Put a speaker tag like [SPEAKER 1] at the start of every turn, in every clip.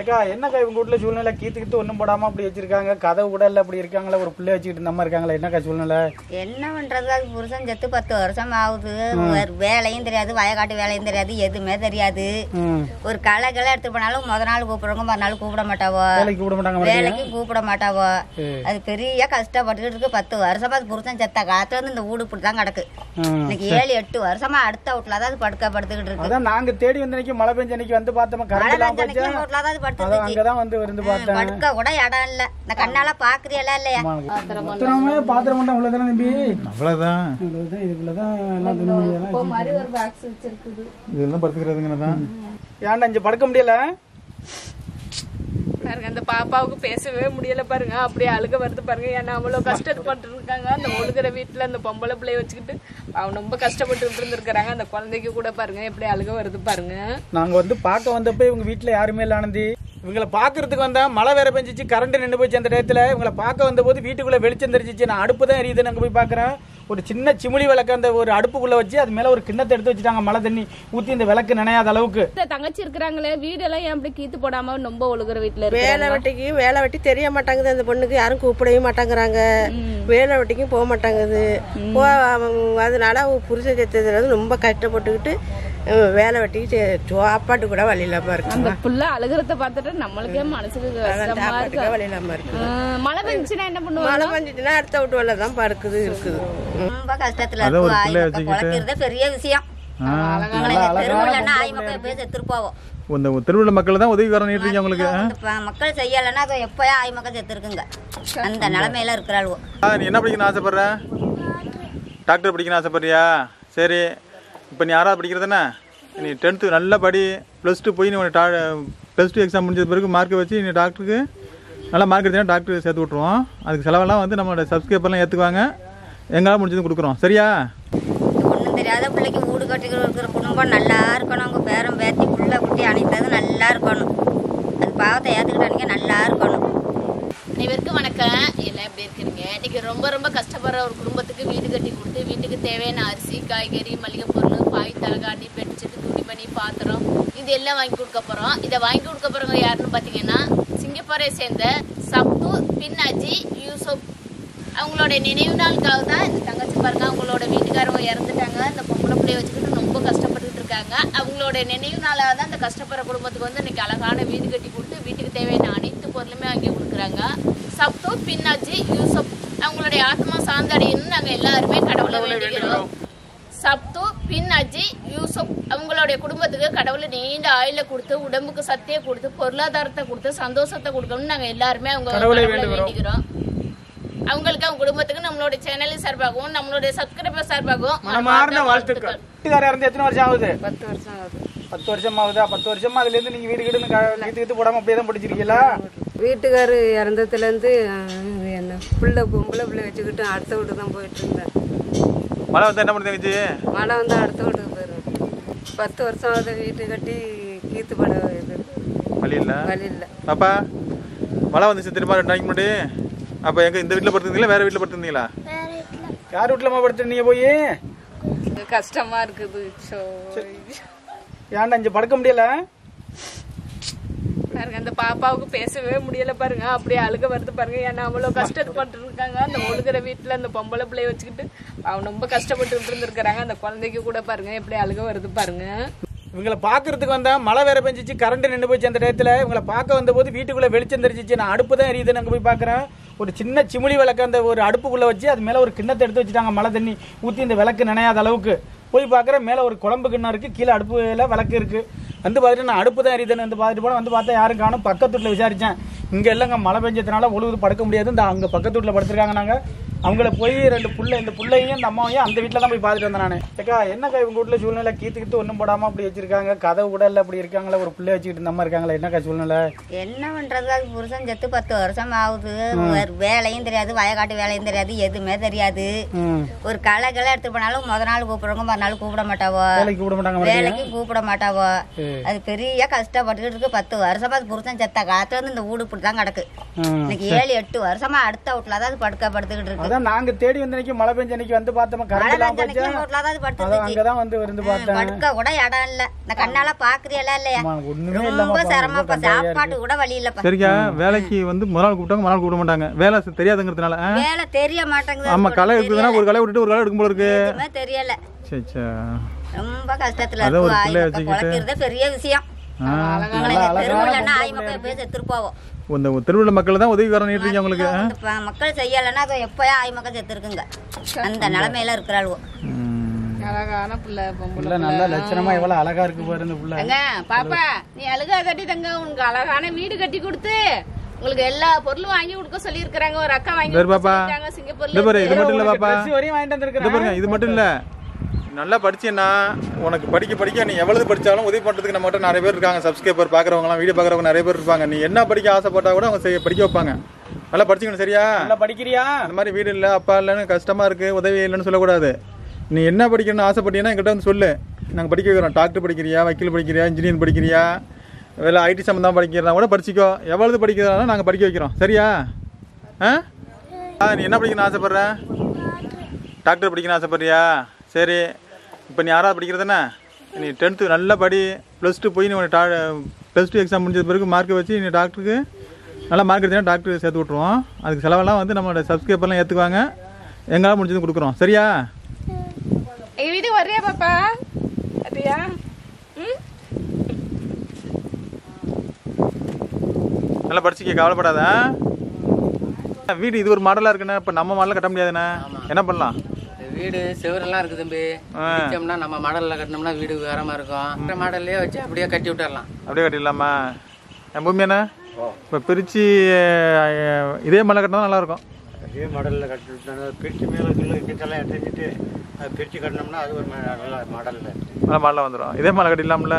[SPEAKER 1] ஏக்கா என்னக்கா இவங்க வீட்டுல சூழ்நிலை? கீத்து கீத்து ஒண்ணும் போடாம அப்படி வச்சிருக்காங்க. கதவு கூட இல்ல அப்படி இருக்காங்களா ஒரு பிள்ளை வச்சுக்கிட்டு மாதிரி இருக்காங்களா என்னக்கா சூழ்நிலை?
[SPEAKER 2] என்ன பண்றது? அது புருஷன் செத்து பத்து வருஷம் ஆகுது. வேலையும் தெரியாது வயக்காட்டு வேலையும் தெரியாது எதுவுமே தெரியாது. ஒரு களை கிளை எடுத்து போனாலும் முத நாள் கூப்பிடுறவங்க மறுநாள் கூப்பிட மாட்டாவோ?
[SPEAKER 1] வேலைக்கு கூப்பிட மாட்டாங்க?
[SPEAKER 2] வேலைக்கு கூப்பிட மாட்டாவோ. அது பெரிய கஷ்டப்பட்டுக்கிட்டு இருக்கு. பத்து வருஷமா அது புருஷன் செத்த காத்துல இருந்து இந்த வீடு இப்படி தான் கிடக்கு. இன்னைக்கு ஏழு எட்டு வருஷமா அடுத்த வீட்டுல தான் அது படுக்க படுத்துக்கிட்டு இருக்கு
[SPEAKER 1] நாங்க தேடி வந்த மழை பெஞ்ச வந்து பார்த்தோம்
[SPEAKER 2] மழை பெஞ்ச வீட்டுல தான் படுத்துக்கிச்சு
[SPEAKER 1] அங்கதான் வந்து இருந்து பார்த்தேன்.
[SPEAKER 2] படுக்க கூட இடம் இல்ல. இந்த கண்ணால பாக்குறியெல்லாம் இல்லையா?
[SPEAKER 1] பத்திரமே பாத்திரம் மட்டும் அவ்வளவுதானே தம்பி?
[SPEAKER 3] அவ்வளவுதான்.
[SPEAKER 1] இதுக்குள்ளதான் எல்லாம் துணி எல்லாம்
[SPEAKER 3] இதெல்லாம் படுத்துக்கிறதுங்கன்னு தான்.
[SPEAKER 1] ஏன்டா இங்க படுக்க முடியல?
[SPEAKER 4] பாருங்க அந்த பாப்பாவுக்கு பேசவே முடியல பாருங்க. அப்படியே அழுக வருது பாருங்க. ஏன்னா அவ்வளோ கஷ்டப்பட்டு இருக்காங்க அந்த ஒழுகிற வீட்டுல அந்த பொம்பளை பிள்ளைய வச்சுக்கிட்டு அவன் ரொம்ப கஷ்டப்பட்டு இருந்திருக்கிறாங்க. அந்த குழந்தைக்கு கூட பாருங்க எப்படி அழுக வருது பாருங்க.
[SPEAKER 1] நாங்க வந்து பார்க்க வந்தப்ப இவங்க வீட்டுல யாருமே இல்லை ஆனந்தி. இவங்களை பாக்குறதுக்கு வந்தா மழை வேற பெஞ்சிச்சு கரண்ட் நின்று போச்சு அந்த டயத்துல. இவங்களை பார்க்க வந்த போது வீட்டுக்குள்ள வெளிச்சம் தெரிஞ்சிச்சு. நான் அடுப்பு தான் எரியுதுன்னு அங்க போய் பாக்குறேன் ஒரு சின்ன சிமிழி விளக்கு அந்த ஒரு அடுப்புக்குள்ள வச்சு அது மேல ஒரு கிண்ணத்தை எடுத்து வச்சுட்டாங்க மழை தண்ணி ஊத்தி இந்த விளக்கு நினையாத அளவுக்கு.
[SPEAKER 4] இந்த தங்கச்சி இருக்கிறாங்களே வீடெல்லாம் ஏன் அப்படி கீத்து போடாம ரொம்ப ஒழுகுற வீட்டுல
[SPEAKER 5] வேலை வெட்டிக்கு வேலை வெட்டி தெரிய மாட்டாங்குது. அந்த பொண்ணுக்கு யாரும் கூப்பிடவே மாட்டாங்கிறாங்க. வேலை வெட்டிக்கும் போக மாட்டாங்குது. அதனால புருஷன் செத்ததுல ரொம்ப கஷ்டப்பட்டுக்கிட்டு வேலை வெட்டிக்கு செ- சாப்பாட்டு கூட வழி இல்லாம இருக்கு.
[SPEAKER 4] அந்த புள்ள அழுகிறத பார்த்துட்டு நம்மளுக்கே மனசுக்கு
[SPEAKER 5] சாப்பாட்டுக்கு வழி இல்லாம இருக்கு.
[SPEAKER 4] மழை பெஞ்சுன்னா என்ன பண்ணுவாங்க?
[SPEAKER 5] மழை பெஞ்சிச்சுன்னா அடுத்த வீட்டு வேலை தான் படுக்குது இருக்குது.
[SPEAKER 2] ரொம்ப கஷ்டத்துல இருக்கு. பெரிய விஷயம்.
[SPEAKER 3] இந்த திருவிழா மக்கள் தான் உதவி வரணும் இருக்கீங்க உங்களுக்கு
[SPEAKER 2] மக்கள் செய்யலைன்னா அது எப்போயோ ஆய் மக்கள் செத்துருக்குங்க. அந்த நிலைமையில இருக்கிறாளுவோ.
[SPEAKER 3] ஆ, நீ என்ன படிக்கணும்னு ஆசைப்படுற? டாக்டர் படிக்கணும்னு ஆசைப்படுறியா? சரி இப்போ நீ ஆறாவது படிக்கிறதுனா நீ டென்த்து நல்லா படி ப்ளஸ் டூ போய் நீ டா ப்ளஸ் டூ எக்ஸாம் முடிஞ்ச பிறகு மார்க்கை வச்சு நீ டாக்டருக்கு நல்லா மார்க் எடுத்தீங்கன்னா டாக்டர் சேர்த்து விட்ருவோம் அதுக்கு செலவெல்லாம் வந்து நம்மளோட சப்ஸ்கிரைபர்லாம் ஏற்றுக்குவாங்க எங்களால் முடிஞ்சது கொடுக்குறோம். சரியா?
[SPEAKER 2] ஒன்றும் தெரியாத பிள்ளைக்கு வீடு கட்டி இருக்கிற குடும்பம் நல்லா இருக்கணும். அவங்க பேரம் பேத்தி பிள்ளை குட்டி அனைத்தது நல்லா இருக்கணும். அது பாவத்தை ஏற்றுக்கிட்டானுங்க நல்லா இருக்கணும்.
[SPEAKER 6] அனைவருக்கும் வணக்கம். எல்லாம் எப்படி இருக்கிறீங்க இன்னைக்கு ரொம்ப ரொம்ப கஷ்டப்படுற ஒரு குடும்பத்துக்கு வீடு கட்டி கொடுத்து வீட்டுக்கு தேவையான அரிசி காய்கறி மளிகை பொருள் பாய் தலகாணி பெட்ஷீட் துணிமணி பாத்திரம் இது எல்லாம் வாங்கி கொடுக்க போறோம். இதை வாங்கி கொடுக்க போறவங்க யாருன்னு பார்த்தீங்கன்னா சிங்கப்பூரை சேர்ந்த சப்து பின் அஜி யூசுப். அவங்களோட நினைவு நாளுக்காக தான் இந்த தங்கச்சி பாருங்க அவங்களோட வீட்டுக்காரவங்க இறந்துட்டாங்க. இந்த பொம்பளை பிள்ளைய வச்சுக்கிட்டு ரொம்ப கஷ்டப்பட்டுட்டு இருக்காங்க. அவங்களோட நினைவு நாளாக தான் இந்த கஷ்டப்படுற குடும்பத்துக்கு வந்து இன்னைக்கு அழகான வீடு கட்டி கொடுத்து வீட்டுக்கு தேவையான அனைத்து பொருளுமே வாங்கி கொடுக்குறாங்க. சப்தோ பின்னாஜி யூசப். அவங்களுடைய ஆத்மா சாந்தடையணும்னு நாங்கள் எல்லாருமே கடவுளை வேண்டிக்கிறோம் சப்து பின் அஜி யூசுப் அவங்களுடைய குடும்பத்துக்கு கடவுளை நீண்ட ஆயுள கொடுத்து உடம்புக்கு சக்தியை கொடுத்து பொருளாதாரத்தை கொடுத்து சந்தோஷத்தை கொடுக்கணும்னு நாங்க எல்லாருமே அவங்க
[SPEAKER 1] கடவுளை வேண்டுகிறோம்.
[SPEAKER 6] வேண்டிக்கிறோம் அவங்களுக்கு அவங்க குடும்பத்துக்கு நம்மளுடைய சேனல் சார்பாகவும் நம்மளுடைய சப்ஸ்கிரைபர் சார்பாகவும்
[SPEAKER 1] மனமார்ந்த வாழ்த்துக்கள். வீட்டுக்காரர் இறந்து எத்தனை வருஷம் ஆகுது? பத்து வருஷம் ஆகுது. பத்து வருஷம் ஆகுதா? பத்து வருஷமா அதுல இருந்து நீங்க வீடு கீடு கீத்து கீத்து போடாம அப்படியே தான் படிச்சிருக்கீங்களா?
[SPEAKER 7] வீட்டுக்காரு இறந்ததுலேருந்து என்ன பிள்ளை பொம்பளை பிள்ளை வச்சுக்கிட்டு அடுத்த வீட்டு தான் போயிட்டு இருந்தேன்
[SPEAKER 3] மழை வந்து என்ன பண்ணுறது
[SPEAKER 7] மழை வந்து அடுத்த வீட்டுக்கு போயிடும் பத்து வருஷம் ஆகுது வீட்டு கட்டி கீத்து பட இது
[SPEAKER 3] வழி இல்லை?
[SPEAKER 7] வழி இல்லை.
[SPEAKER 3] பாப்பா மழை வந்துச்சு திரும்ப ரெண்டு நாளைக்கு முன்னாடி. அப்போ எங்க இந்த வீட்டில் படுத்துருந்தீங்களா? வேற வீட்டில் படுத்துருந்தீங்களா?
[SPEAKER 1] யார் வீட்டுல படுத்துருந்தீங்க போய்?
[SPEAKER 4] கஷ்டமா இருக்குது
[SPEAKER 1] ஏன்டா இங்க படுக்க முடியல?
[SPEAKER 4] பாருங்க அந்த பாப்பாவுக்கு பேசவே முடியல பாருங்க. அப்படியே அழுக வருது பாருங்க. ஏன்னா அவ்வளோ கஷ்டப்பட்டு இருக்காங்க. அந்த ஒழுகிற வீட்டுல அந்த பொம்பளை பிள்ளைய வச்சுக்கிட்டு அவங்க ரொம்ப கஷ்டப்பட்டு இருந்திருக்கிறாங்க அந்த குழந்தைக்கு கூட பாருங்க எப்படி அழுக வருது பாருங்க.
[SPEAKER 1] இவங்களை பாக்குறதுக்கு வந்தா மழை வேற பெஞ்சிச்சு கரண்ட் நின்று போச்சு அந்த டயத்துல. இவங்களை பார்க்க வந்த போது வீட்டுக்குள்ள வெளிச்சம் தெரிஞ்சிச்சு. நான் அடுப்பு தான் எரியுதுன்னு அங்க போய் பாக்குறேன் ஒரு சின்ன சிமிழி விளக்கு அந்த ஒரு அடுப்புக்குள்ள வச்சு அது மேல ஒரு கிண்ணத்தை எடுத்து வச்சுட்டாங்க மழை தண்ணி. ஊத்தி இந்த விளக்கு நினையாத அளவுக்கு. போய் பாக்குறேன் மேல ஒரு குழம்பு கிண்ணம் இருக்கு. கீழே அடுப்புல விளக்கு இருக்கு. வந்து பார்த்துட்டு நான் அடுப்பு தான் எரியுதுன்னு வந்து பார்த்துட்டு போனால் வந்து பார்த்தா யாரும் காணும். பக்கத்து வீட்டில் விசாரித்தேன் இங்கே இல்லைங்க மழை பெஞ்சதுனால ஒழுகுது படுக்க முடியாது. இந்த அங்கே பக்கத்து வீட்டில் படுத்துருக்காங்க நாங்கள் அவங்கள போய் ரெண்டு புள்ள இந்த புள்ளையும் இந்த அம்மாவையும் அந்த வீட்டில் தான் போய் பார்த்துட்டு வந்தேன் நான். ஏக்கா என்னக்கா இவங்க வீட்டில் சூழ்நிலை? கீத்து கீத்து ஒன்றும் போடாம அப்படி வச்சிருக்காங்க. கதவு கூட இல்லை அப்படி இருக்காங்களா ஒரு பிள்ளை வச்சுக்கிட்டு இந்த மாதிரி இருக்காங்களா என்னக்கா சூழ்நிலை?
[SPEAKER 2] என்ன பண்றது? அது புருஷன் செத்து பத்து வருஷம் ஆகுது. வேலையும் தெரியாது வயக்காட்டு வேலையும் தெரியாது எதுவுமே தெரியாது. ஒரு களை கிளை எடுத்து போனாலும் முத நாள் கூப்பிடுறவங்க மறுநாள் கூப்பிட மாட்டாவோ?
[SPEAKER 1] வேலைக்கு கூப்பிட மாட்டாங்க மறுபடியும்?
[SPEAKER 2] வேலைக்கு கூப்பிட மாட்டாவோ? அது பெரிய கஷ்டப்பட்டுக்கிட்டு இருக்கு. பத்து வருஷமா அது புருஷன் செத்த காத்துல இருந்து இந்த வீடு இப்படி தான் கிடக்கு. இன்னைக்கு ஏழு எட்டு வருஷமா அடுத்த வீட்டுல தான் அது படுக்க படுத்துக்கிட்டு இருக்கு
[SPEAKER 1] அதான் நாங்க தேடி வந்த அன்னைக்கு மழை பெஞ்ச அன்னைக்கு வந்து பார்த்தோம் கரண்ட் எல்லாம் போச்சு?
[SPEAKER 2] தான்
[SPEAKER 1] அதான் அங்கதான் வந்து இருந்து பார்த்தேன்.
[SPEAKER 2] படுக்க கூட இடம் இல்ல. இந்த கண்ணால பாக்குறியெல்லாம் இல்லையா?
[SPEAKER 1] ஒண்ணுமே
[SPEAKER 2] ரொம்ப
[SPEAKER 1] இல்லாம
[SPEAKER 2] சிரமப்பா சாப்பாட்டு கூட வழி இல்லப்பா.
[SPEAKER 3] சரிக்கா வேலைக்கு வந்து முதல் கூப்பிட்டாங்க மறுநாள் கூப்பிட மாட்டாங்க. வேலை தெரியாதுங்கிறதுனால?
[SPEAKER 2] வேலை தெரிய மாட்டேங்குது.
[SPEAKER 3] ஆமா களை இருக்குதுன்னா ஒரு களை விட்டுட்டு ஒரு களை எடுக்கும் போல இருக்கு.
[SPEAKER 2] தெரியல.
[SPEAKER 3] சரி சரி
[SPEAKER 2] ரொம்ப கஷ்டத்துல. பொழைக்கிறதே பெரிய விஷயம்.
[SPEAKER 3] இந்த திருவிழா மக்கள் தான் உதவி வரணும் இருக்கீங்க உங்களுக்கு
[SPEAKER 2] மக்கள் செய்யலைன்னா அது எப்போயோ ஆய் மக்கள் செத்துருக்குங்க. அந்த நிலைமையில இருக்கிறாளுவோ.
[SPEAKER 4] அழகான பிள்ளை பொம்பளை
[SPEAKER 1] புள்ள நல்ல லட்சணமா எவ்வளவு அழகா இருக்கு புள்ள.
[SPEAKER 4] பாப்பா நீ அழுகாதடி தங்க உனக்கு அழகான வீடு கட்டி கொடுத்து உங்களுக்கு எல்லா பொருளும் வாங்கி கொடுக்க சொல்லி இருக்காங்க ஒரு அக்கா வாங்கி
[SPEAKER 3] பாப்பா
[SPEAKER 4] சிங்கப்பூர்ல
[SPEAKER 3] பாரு இது மட்டும் இல்ல பாப்பா. இது மட்டும் இல்ல. நல்லா படிச்சேன்னா உனக்கு படிக்க படிக்க நீ எவ்வளவு படிச்சாலும் உதவி பண்றதுக்கு நம்மகிட்ட நிறைய பேர் இருக்காங்க. சப்ஸ்கிரைபர் பாக்குறவங்கலாம் வீடியோ பாக்குறவங்க நிறைய பேர் இருப்பாங்க. நீ என்ன படிக்க ஆசைப்பட்டா கூட அவங்க செய்ய படிக்க வைப்பாங்க. நல்லா படிச்சுக்கணும் சரியா?
[SPEAKER 1] நல்லா படிக்கிறியா?
[SPEAKER 3] அந்த மாதிரி வீடு இல்லை அப்பா இல்லைன்னு கஷ்டமா இருக்கு உதவி இல்லைன்னு சொல்லக்கூடாது. நீ என்ன படிக்கணும்னு ஆசைப்பட்டீங்கன்னா என்கிட்ட வந்து சொல்லு. நாங்கள் படிக்க வைக்கிறோம். டாக்டர் படிக்கிறியா வக்கீல் படிக்கிறியா இன்ஜினியர் படிக்கிறியா வேலை ஐடி சம்மந்தமாக படிக்கிறதா கூட படிச்சிக்கோ. எவ்வளவு படிக்கிறதாலும் நாங்கள் படிக்க வைக்கிறோம். சரியா? ஆ? ஆ நீ என்ன படிக்கணும்னு ஆசைப்பட்ற? டாக்டர் படிக்கணும்னு ஆசைப்பட்றியா? சரி. இப்போ நீ ஆறாவது படிக்கிறதுனா நீ டென்த்து நல்லா படி ப்ளஸ் டூ போய் நீ டா ப்ளஸ் டூ எக்ஸாம் முடிஞ்ச பிறகு மார்க்கை வச்சு நீ டாக்டருக்கு நல்லா மார்க் எடுத்தீங்கன்னா டாக்டர் சேர்த்து விட்ருவோம் அதுக்கு செலவெல்லாம் வந்து நம்மளோட சப்ஸ்கிரைபர்லாம் ஏற்றுக்குவாங்க எங்களால் முடிஞ்சது கொடுக்குறோம். சரியா?
[SPEAKER 4] எங்க வீட்டுக்கு வர்றியா பாப்பா? ம்?
[SPEAKER 3] நல்லா படிச்சுக்க கவலைப்படாத? வீடு இது ஒரு மாடலாக இருக்குண்ணே. இப்போ நம்ம மாடலில் கட்ட முடியாதுண்ணே என்ன பண்ணலாம்?
[SPEAKER 8] வீடு செவரெல்லாம் இருக்கு தம்பி. வச்சோம்னா நம்ம மாடல்ல கட்டினோம்னா வீடு வேறமா இருக்கும். இந்த மாடல்லே வச்சு அப்படியே கட்டி விட்டுறலாம்.
[SPEAKER 3] அப்படியே கட்டிடலாமா? என் பூமி என்ன? இப்போ பிரித்து இதே மலை கட்டினா நல்லா இருக்கும்.
[SPEAKER 9] அதே மாடலில் கட்டிவிட்டோம்னா பிரித்து மேலே கீழே கிட்டெல்லாம் எடுத்துட்டு அது பிரித்து கட்டினோம்னா அது ஒரு நல்ல மாடலில்
[SPEAKER 3] நல்லா மாடலாக வந்துடும் இதே மலை கட்டிடலாம்ல?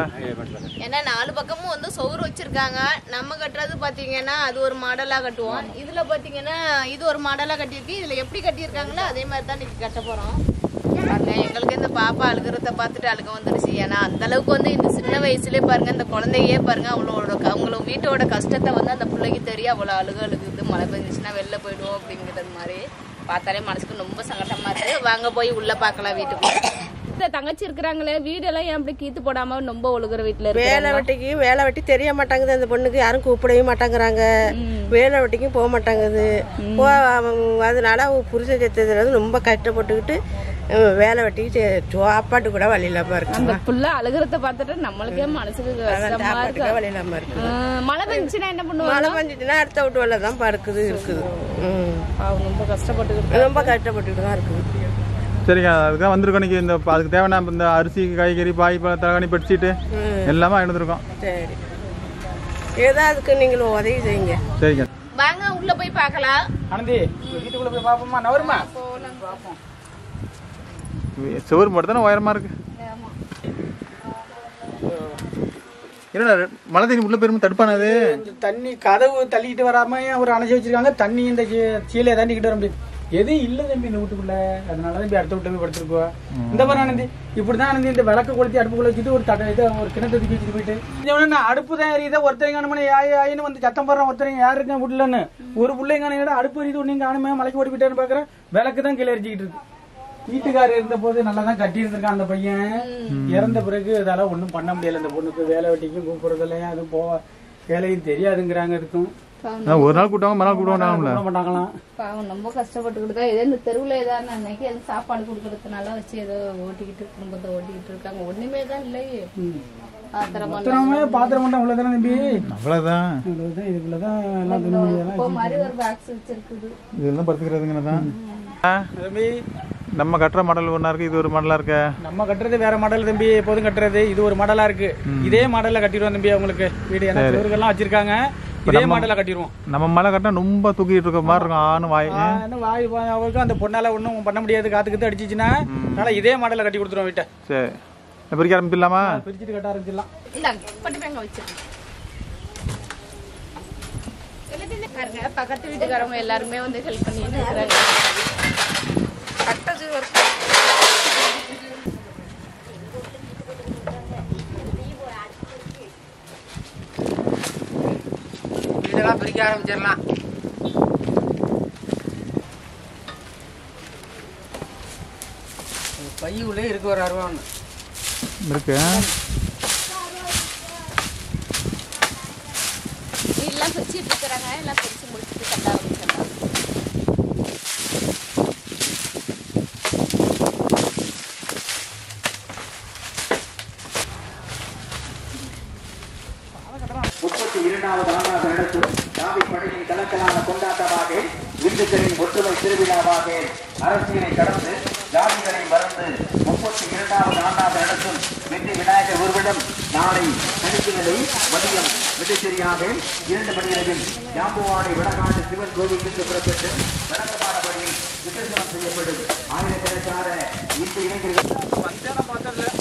[SPEAKER 6] ஏன்னா நாலு பக்கமும் வந்து சவுறு வச்சிருக்காங்க. நம்ம கட்டுறது பாத்தீங்கன்னா அது ஒரு மாடலா கட்டுவோம். இதுல பாத்தீங்கன்னா இது ஒரு மாடலா கட்டியிருக்கு. இதுல எப்படி கட்டியிருக்காங்களோ அதே மாதிரி தான் இன்னைக்கு கட்ட போறோம். பாருங்க எங்களுக்கு இந்த பாப்பா அழுகிறத பார்த்துட்டு அழுக வந்துருச்சு. ஏன்னா அந்த அளவுக்கு வந்து இந்த சின்ன வயசுலயே பாருங்க இந்த குழந்தையே பாருங்க அவங்களோட க- அவங்கள வீட்டோட கஷ்டத்தை வந்து அந்த பிள்ளைக்கு தெரியும். அவ்வளவு அழுக அழுகுது மழை பெஞ்சிச்சுன்னா வெளில போயிடுவோம் அப்படிங்கிறது மாதிரி. பார்த்தாலே மனசுக்கு ரொம்ப சங்கடமா இருக்கு. வாங்க போய் உள்ள பார்க்கலாம் வீட்டுக்குள்ள இந்த தங்கச்சி இருக்கிறாங்களே வீடெல்லாம் ஏன் அப்படி கீத்து போடாம ரொம்ப ஒழுகுற வீட்டுல
[SPEAKER 5] வேலை
[SPEAKER 6] இருக்கு
[SPEAKER 5] வெட்டிக்கு வேலை வெட்டி தெரிய மாட்டாங்குது. அந்த பொண்ணுக்கு யாரும் கூப்பிடவே மாட்டாங்கிறாங்க. வேலை வெட்டிக்கும் போக மாட்டாங்குது. போ அதனால புருஷன் செத்ததுல ரொம்ப கஷ்டப்பட்டுக்கிட்டு வேலை வெட்டிக்கு செ- சாப்பாட்டு கூட வழி இல்லாம
[SPEAKER 4] அந்த
[SPEAKER 5] இருக்குமா
[SPEAKER 4] புள்ள அழுகிறத பார்த்துட்டு நம்மளுக்கே மனசுக்கு
[SPEAKER 5] சாப்பாட்டுக்கே
[SPEAKER 4] இருக்கு?
[SPEAKER 5] வழி இல்லாம இருக்கு.
[SPEAKER 4] மழை பெஞ்சுன்னா என்ன பண்ணுவாங்க?
[SPEAKER 5] மழை பெஞ்சிட்டுனா அடுத்த வீட்டு வேலை தான் படுக்குது இருக்குது.
[SPEAKER 4] ரொம்ப கஷ்டப்பட்டு
[SPEAKER 5] ரொம்ப கஷ்டப்பட்டுக்கிட்டு தான் இருக்குது.
[SPEAKER 3] சரிங்க அதுக்காக வந்திருக்கோம் இன்னைக்கு இந்த அதுக்கு தேவையான இந்த அரிசி காய்கறி பாய் தலகாணி பெட்ஷீட்டு எல்லாமே எழுந்திருக்கோம்
[SPEAKER 5] சரி. ஏதாவதுக்கு நீங்களும் உதவி செய்யுங்க.
[SPEAKER 3] சரிங்க.
[SPEAKER 6] வாங்க உள்ள போய் பார்க்கலாம்.
[SPEAKER 1] ஆனந்தி வீட்டுக்குள்ள போய் பாப்போமா நவருமா
[SPEAKER 3] சுவர் மட்டும் தானே உயரமா இருக்கு? என்னடா மழை தண்ணி உள்ள போயிருமோ தடுப்பானது
[SPEAKER 1] தண்ணி கதவு தள்ளிக்கிட்டு வராம ஒரு அணைச்சி வச்சிருக்காங்க? தண்ணி இந்த சீலையை தாண்டிக்கிட்டு வர முடியாது. எதுவும் இல்ல தம்பி இந்த வீட்டுக்குள்ள. அதனால தான் இப்படி அடுத்த வீட்டு போய் இந்த மாதிரி ஆனந்தி இப்படிதான் ஆனந்தி இந்த விளக்க கொளுத்தி அடுப்புக்குள்ள வச்சுட்டு ஒரு தடை இதை ஒரு கிணத்தை தூக்கி வச்சுட்டு போயிட்டு நான் அடுப்பு தான் எரியுதா ஒருத்தரையும் காணுமே ஆயி ஆயின்னு வந்து சத்தம் போடுறான் ஒருத்தரையும். யாரு இருக்கா வீட்டுலன்னு? ஒரு பிள்ளைங்க அடுப்பு எரியுது? ஒன்னையும் காணுமே மலைக்கு ஓடி போயிட்டேன்னு பாக்குறேன். விளக்கு தான் கீழே எரிஞ்சிக்கிட்டு இருக்கு. வீட்டுக்காரர் இருந்த போது நல்லா தான் கட்டி இருந்திருக்கான் அந்த பையன். இறந்த பிறகு அதெல்லாம் ஒண்ணும் பண்ண முடியல. இந்த பொண்ணுக்கு வேலை வெட்டிக்கும் கூப்பிடுறது இல்லையா அது போக வேலையும் தெரியாதுங்கிறாங்க இதுக்கும்
[SPEAKER 3] அதான் ஒரு நாள் மறுநாள்
[SPEAKER 1] மாட்டாங்களாம்.
[SPEAKER 4] பாவம் ரொம்ப கஷ்டப்பட்டுக்கிட்டு தான் ஏதோ இந்த தெருவில் ஏதாவது அன்னைக்கு எதுவும் சாப்பாடு கொடுக்கறதுனால வச்சு ஏதோ ஓட்டிக்கிட்டு குடும்பத்தை ஓட்டிக்கிட்டு இருக்காங்க. ஒண்ணுமே தான் இல்லையே. பாத்திரம்
[SPEAKER 1] மட்டும் அவ்வளவுதானே தம்பி?
[SPEAKER 3] அவ்வளவுதான்.
[SPEAKER 1] அவ்வளவுதான் இதுக்குள்ளதான் எல்லாம் துணி மணி
[SPEAKER 4] இப்போ மாதிரி ஒரு பாக்ஸ் வச்சிருக்குது.
[SPEAKER 3] இதெல்லாம் படுத்துக்கிறதுங்க தான்.
[SPEAKER 1] தம்பி
[SPEAKER 3] நம்ம கட்டுற மாடல் ஒன்றா இருக்கு இது ஒரு மாடலா இருக்க?
[SPEAKER 1] நம்ம கட்டுறது வேற மாடல் தம்பி எப்போதும் கட்டுறது. இது ஒரு மாடலா இருக்கு. இதே மாடல்ல கட்டிடுவோம் தம்பி அவங்களுக்கு. வீடு ஏன்னா சுவர்கள்லாம் வச்சிருக்காங்க. இதே மாடல்ல கட்டிடுவோம்.
[SPEAKER 3] நம்ம மலை கட்டினா ரொம்ப தூக்கிட்டு இருக்க மாதிரி இருக்கும். ஆணு வாய்
[SPEAKER 1] வாய் அவருக்கும் அந்த பொண்ணால ஒண்ணும் பண்ண முடியாது. காத்து கத்து அடிச்சிச்சுன்னா அதனால இதே மாடல்ல கட்டி கொடுத்துருவோம் வீட்டை.
[SPEAKER 3] சரி. பிரிக்க ஆரம்பிக்கலாமா
[SPEAKER 1] பிரிச்சுட்டு கட்ட ஆரம்பிச்சிடலாம்.
[SPEAKER 6] இந்தாங்க பட்டு பேங்க வச்சிருக்கேன்
[SPEAKER 4] பாருங்க. பக்கத்து வீட்டுக்காரவங்க எல்லாருமே வந்து ஹெல்ப் பண்ணிட்டு இருக்கிறாங்க
[SPEAKER 8] கட்டது இதெல்லாம் பிரிக்க ஆரம்பிச்சிடலாம். பையுள்ளே இருக்கு ஒரு அருவான்னு
[SPEAKER 3] இருக்கு.
[SPEAKER 6] எல்லாம் பிரிச்சுட்டு இருக்கிறாங்க. எல்லாம் பிரிச்சு முடிச்சுட்டு
[SPEAKER 10] கட்டாகும் ஒற்றுமை திருவிழாவாக அரசியலை கடந்து ஜாதிகளை மறந்து முப்பத்தி இரண்டாவது ஆண்டாக நடக்கும் வெற்றி விநாயகர் ஊர்வலம் நாளை சனிக்கிழமை மதியம் மிகச்சரியாக இரண்டு மணி அளவில் ஜாம்புவாடை வடநாடு சிவன் கோவிலுக்கு புறப்பட்டு வழக்கமானபடி விசேஷம் செய்யப்படும். ஆயிரக்கணக்கான இன்று இளைஞர்கள்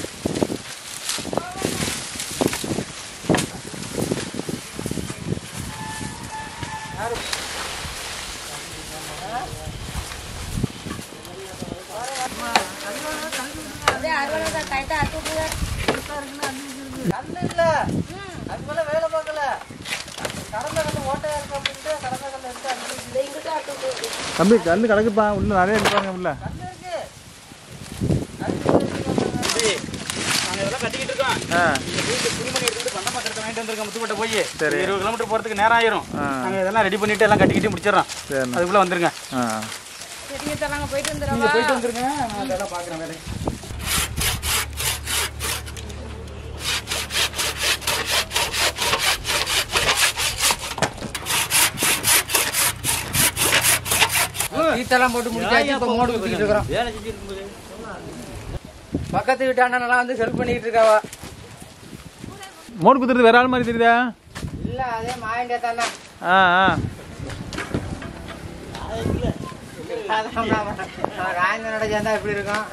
[SPEAKER 3] தம்பி கல் கிடக்குப்பா உள்ள நிறைய இருப்பாங்க உள்ள.
[SPEAKER 1] நாங்க இதெல்லாம் கட்டிக்கிட்டு இருக்கோம். துணிமணி எடுத்துட்டு பத்திரத்தை வாங்கிட்டு வந்திருக்கோம் முத்துப்பட்ட போய்.
[SPEAKER 3] சரி.
[SPEAKER 1] இருபது கிலோமீட்டர் போறதுக்கு நேரம் ஆயிரும். நாங்க இதெல்லாம் ரெடி பண்ணிட்டு எல்லாம் கட்டிக்கிட்டு முடிச்சிடறோம். அதுக்குள்ள வந்துருங்க.
[SPEAKER 4] சரிங்க சார் நாங்கள் போயிட்டு
[SPEAKER 1] நீங்க
[SPEAKER 4] வந்துடுறோம்
[SPEAKER 1] போயிட்டு வந்துருங்க. நான் அதெல்லாம் பாக்குறேன் வேலை
[SPEAKER 8] டீத்தெல்லாம் போட்டு முடிச்சாச்சு இப்போ மோடு ஊற்றிட்டு இருக்கிறோம். பக்கத்து வீட்டு அண்ணனெல்லாம் வந்து ஹெல்ப் பண்ணிட்டு இருக்காவா?
[SPEAKER 3] மோடு குத்துறது வேற ஆள் மாதிரி தெரியுதா?
[SPEAKER 8] இல்ல அதே மாயண்டியா தானே.
[SPEAKER 3] ஆ ஆ.
[SPEAKER 8] ராயந்த நட சேர்ந்தா எப்படி இருக்கும்?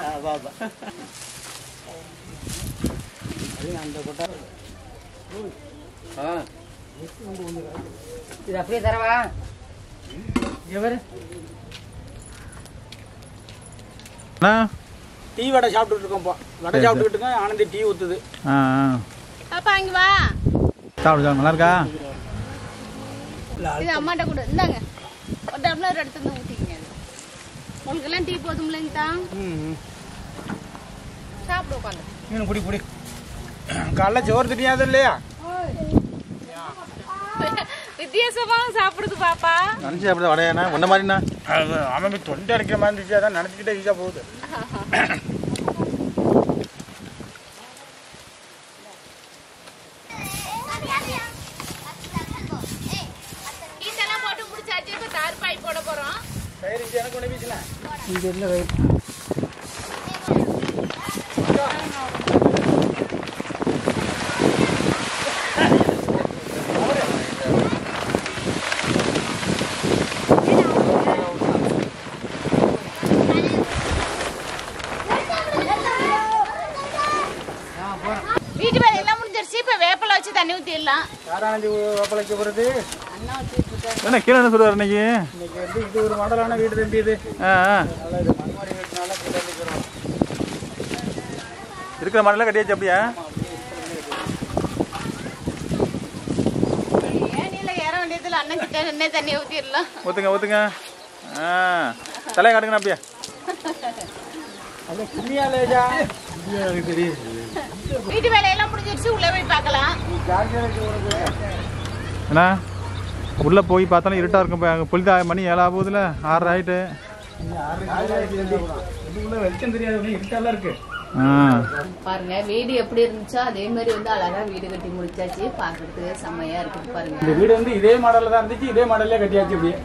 [SPEAKER 8] ஆ. இது அப்படியே தரவா? எவரு
[SPEAKER 1] டீ வடை சாப்பிட்டுட்டு இருக்கோம் இப்போ வடை
[SPEAKER 3] சரி,
[SPEAKER 1] சாப்பிட்டுக்கிட்டு இருக்கோம் ஆனந்தி டீ ஊத்துது.
[SPEAKER 6] பாப்பா இங்க வா.
[SPEAKER 3] சாப்பிடு நல்லா இருக்கா
[SPEAKER 6] இது அம்மாட்ட கொடு. இந்தாங்க. ஒரு டம்ளர் எடுத்து வந்து ஊத்திக்கங்க. உங்களுக்கு எல்லாம் டீ போதும்லங்க தான் சாப்பிட உட்காந்து
[SPEAKER 1] மீன் குடி குடி. காலைல சோறு திட்டியாது இல்லையா?
[SPEAKER 6] வித்தியாசமா சாப்பிடுது பாப்பா.
[SPEAKER 3] நினச்சி அப்படி வடையாண்ணா? ஒன்ன மாதிரிண்ணா?
[SPEAKER 1] அது அவன் தொண்டை அடைக்கிற மாதிரி இருந்துச்சு அதான் நினச்சிக்கிட்டே ஈஸியாக போகுது.
[SPEAKER 6] போட்டு முடிச்சாச்சு இப்ப தார் பாய் போட போறோம்.
[SPEAKER 1] சரி எனக்கு ஒன்று
[SPEAKER 8] இது ரைட்
[SPEAKER 6] வீட்டு வேலை எல்லாம் முடிஞ்சிருச்சு இப்ப வேப்பில வச்சு தண்ணி ஊத்திடலாம்
[SPEAKER 1] யாரானந்தி வேப்பலைக்கு போகிறது
[SPEAKER 3] என்ன கீழே என்ன சொல்லுவார் இன்னைக்கு
[SPEAKER 1] இன்னைக்கு வந்து இது ஒரு மாடலான வீடு தம்பி இது.
[SPEAKER 3] இருக்கிற மாடலாம் கட்டியாச்சு அப்படியா? ஊற்றுங்க ஆ. தலையை காட்டுங்கண்ணா அப்படியே.
[SPEAKER 1] அது கிண்ணியா லேஜா
[SPEAKER 6] வீட்டு வேலையெல்லாம் முடிஞ்சிருச்சு உள்ள போய் பார்க்கலாம்.
[SPEAKER 3] அண்ணா உள்ளே போய் பார்த்தாலும் இருட்டாக இருக்கும் இப்போ அங்கே பொழுது மணி ஏழா போகுதுல ஆறரை ஆயிட்டு.
[SPEAKER 1] இதுக்குள்ள வெளிச்சம் தெரியாது இருட்டெல்லாம் இருக்கு
[SPEAKER 3] ஆ.
[SPEAKER 6] பாருங்க வீடு எப்படி இருந்துச்சோ அதே மாதிரி வந்து அழகா வீடு கட்டி முடிச்சாச்சு. பாக்குறதுக்கு செம்மையா இருக்குது பாருங்க.
[SPEAKER 1] இந்த வீடு வந்து இதே மாடல்ல தான் இருந்துச்சு இதே மாடல்லே கட்டியாச்சு அப்படியே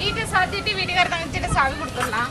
[SPEAKER 6] வீட்டை சாத்திட்டு வீட்டுக்கார தங்கச்சிட்ட சாவி கொடுத்துடலாம்.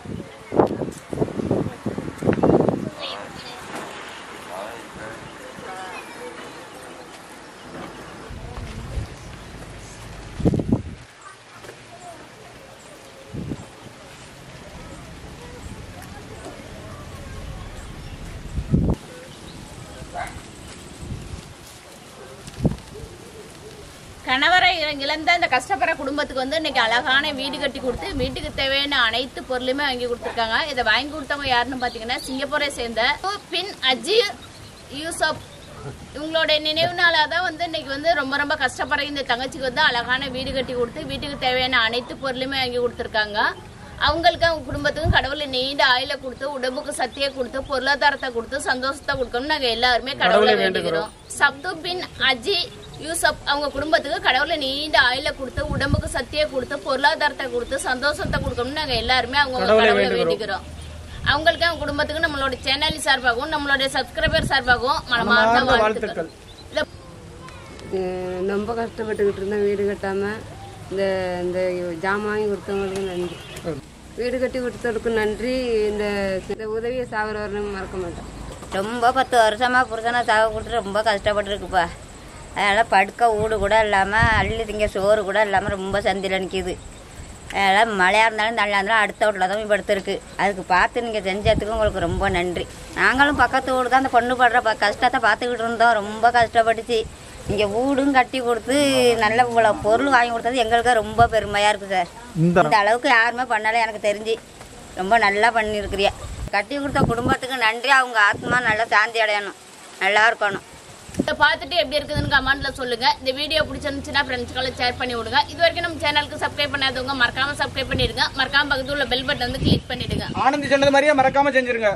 [SPEAKER 6] இழந்த இந்த கஷ்டப்படுற குடும்பத்துக்கு வந்து இன்னைக்கு அழகான வீடு கட்டி கொடுத்து வீட்டுக்கு தேவையான அனைத்து பொருளுமே வாங்கி கொடுத்துருக்காங்க. இதை வாங்கி கொடுத்தவங்க யாருன்னு பாத்தீங்கன்னா சிங்கப்பூரை சேர்ந்த பின் அஜி யூசப். இவங்களோட நினைவு நாளாக தான் வந்து இன்னைக்கு வந்து ரொம்ப ரொம்ப கஷ்டப்படுற இந்த தங்கச்சிக்கு வந்து அழகான வீடு கட்டி கொடுத்து வீட்டுக்கு தேவையான அனைத்து பொருளுமே வாங்கி கொடுத்துருக்காங்க. அவங்களுக்கு அவங்க குடும்பத்துக்கும் கடவுளை நீண்ட ஆயில கொடுத்து உடம்புக்கு சக்தியை கொடுத்து பொருளாதாரத்தை கொடுத்து சந்தோஷத்தை கொடுக்கணும் நாங்க எல்லாருமே கடவுளை வேண்டுகிறோம். சப்து பின் அஜி யூசப் அவங்க குடும்பத்துக்கு கடவுளை நீண்ட ஆயில கொடுத்து உடம்புக்கு சக்தியை கொடுத்து பொருளாதாரத்தை கொடுத்து சந்தோஷத்தை கொடுக்கணும்னு நாங்க எல்லாருமே அவங்க கடவுளை வேண்டிக்கிறோம். அவங்களுக்கு அவங்க குடும்பத்துக்கு நம்மளோட சேனல் சார்பாகவும் நம்மளுடைய சப்ஸ்கிரைபர் சார்பாகவும் மனமார்ந்த வாழ்த்துக்கள்.
[SPEAKER 7] ரொம்ப கஷ்டப்பட்டுக்கிட்டு இருந்தேன் வீடு கட்டாமல் இந்த இந்த ஜாமான் வாங்கி கொடுத்தவங்களுக்கு நன்றி. வீடு கட்டி கொடுத்ததுக்கு நன்றி. இந்த இந்த உதவியை சாகர வரணும் மறக்க மாட்டேன்
[SPEAKER 2] ரொம்ப பத்து வருஷமாக புருஷனை சாக கொடுத்து ரொம்ப கஷ்டப்பட்டுருக்குப்பா. அதனால் படுக்க வீடு கூட இல்லாமல் அள்ளி திங்க சோறு கூட இல்லாமல் ரொம்ப சந்தியில் நிற்கிது அதனால் மழையாக இருந்தாலும் நல்லா இருந்தாலும் அடுத்த வீட்டில் தான் போய் படுத்துருக்கு. அதுக்கு பார்த்து நீங்கள் செஞ்சதுக்கு உங்களுக்கு ரொம்ப நன்றி. நாங்களும் பக்கத்து வீடு தான் அந்த பொண்ணு படுற ப கஷ்டத்தை பார்த்துக்கிட்டு இருந்தோம். ரொம்ப கஷ்டப்பட்டுச்சு. இங்கே வீடும் கட்டி கொடுத்து நல்ல இவ்வளோ பொருள் வாங்கி கொடுத்தது எங்களுக்கு ரொம்ப பெருமையாக இருக்குது சார். இந்த அளவுக்கு யாருமே பண்ணல எனக்கு தெரிஞ்சு. ரொம்ப நல்லா பண்ணியிருக்கிறியா கட்டி கொடுத்த குடும்பத்துக்கு நன்றி. அவங்க ஆத்மா நல்லா சாந்தி அடையணும். நல்லா இருக்கணும்.
[SPEAKER 6] இதை பார்த்துட்டு எப்படி இருக்குதுன்னு கமெண்ட்ல சொல்லுங்க. இந்த வீடியோ பிடிச்சிருந்துச்சுன்னா ஃப்ரெண்ட்ஸ்களை ஷேர் பண்ணி விடுங்க. இது வரைக்கும் நம்ம சேனலுக்கு சப்ஸ்கிரைப் பண்ணாதவங்க மறக்காம சப்ஸ்கிரைப் பண்ணிடுங்க. மறக்காம பக்கத்துல உள்ள பெல் பட்டன் வந்து கிளிக் பண்ணிடுங்க.
[SPEAKER 1] ஆனந்தி சொன்னது மாதிரியே மறக்காம செஞ்சிருங்க.